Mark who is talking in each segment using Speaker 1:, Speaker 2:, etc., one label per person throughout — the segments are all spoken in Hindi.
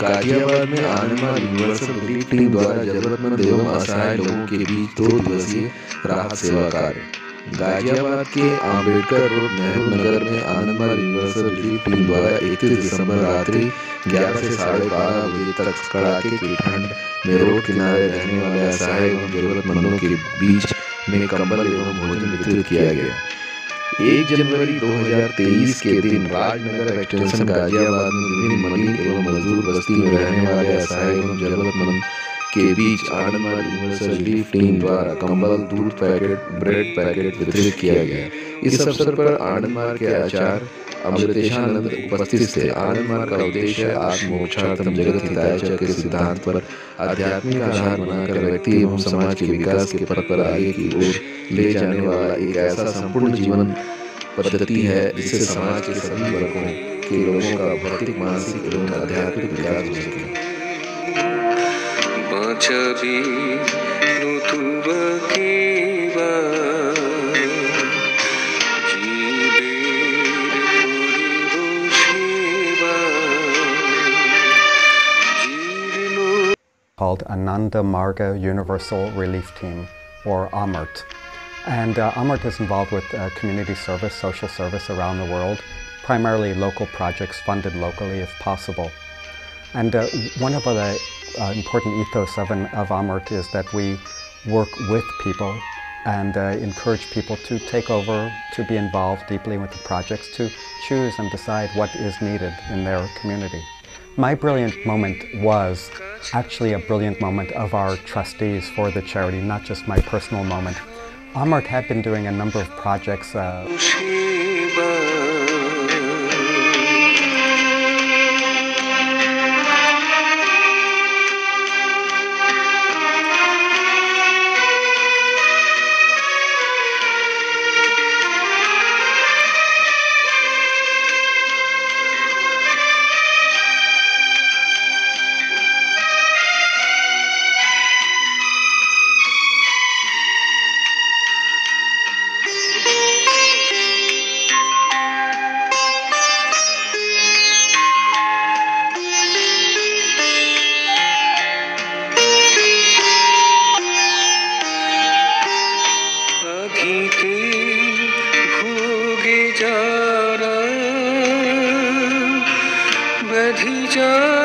Speaker 1: गाजियाबाद में आने वाली यूनिवर्सल रिलीफ टीम द्वारा जरूरतमंद एवं असहाय लोगों के बीच दो दिवसीय राहत सेवा कार्य। गाजियाबाद के आम्बेडकर रोड नेहरू नगर में आने वाली यूनिवर्सल रिलीफ टीम द्वारा इकतीस दिसंबर रात्रि ग्यारह से साढ़े बारह बजे तक कड़ाके की ठंड में रोड किनारे रहने वाले असहाय एवं जरूरतमंदों के बीच में कंबल एवं भोजन वितरित किया गया। एक जनवरी 2023 के दिन राजनगर एक्सटेंशन गाजियाबाद में विभिन्न मलिन बस्ती में रहने वाले असहाय एवं जरूरतमंद के बीच टीम द्वारा कंबल, दूध पैकेट, ब्रेड पैकेट वितरित किया गया। इस अवसर पर आनंदमाल के आचार्य अमृतेशानंद उपस्थित थे। आनंदमाल का उद्देश्य आत्मोक्षार्थम जगत के सिद्धांत पर आध्यात्मिक आधार बनाकर व्यक्ति एवं समाज के विकास के पथ पर आगे की ओर ले जाने वाला एक ऐसा संपूर्ण जीवन पद्धति है जिससे समाज के सभी वर्गों के लोगों का भौतिक मानसिक एवं आध्यात्मिक विकास हो सके
Speaker 2: বাঁচাবি নতুবা
Speaker 3: called Ananda Marga Universal Relief Team, or AMRT. And uh, AMRT is involved with uh, community service, social service around the world, primarily local projects funded locally if possible. And uh, one of the uh, important ethos of, an, of AMRT is that we work with people and uh, encourage people to take over, to be involved deeply with the projects, to choose and decide what is needed in their community. My brilliant moment was actually a brilliant moment of our trustees for the charity, not just my personal moment. Amart had been doing a number of projects. Uh,
Speaker 2: ভোগে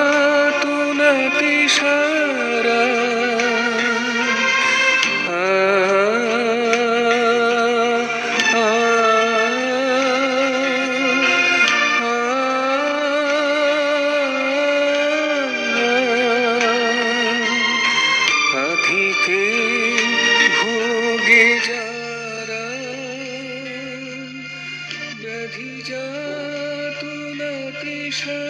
Speaker 2: অভিজাত তৃষা